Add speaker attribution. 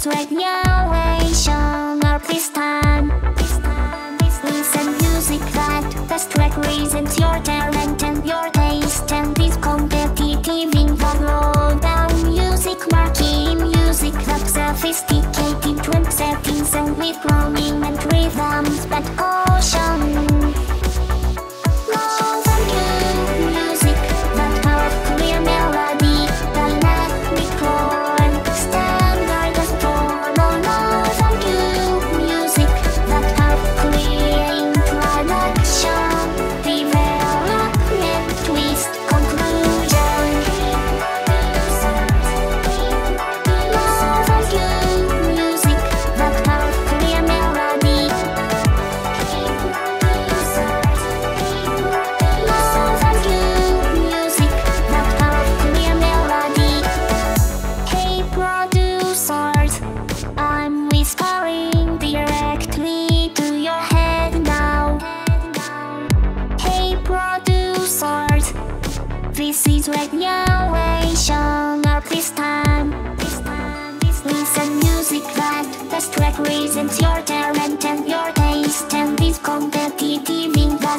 Speaker 1: is regulation or this time Listen music that best represents your talent and your taste. And is competitive in the global music market Music that sophisticated trend settings and with roaming and rhythms But caution your head now. Hey producers, this is regulation of this time. Listen music that best represents your talent and your taste and is competitive in the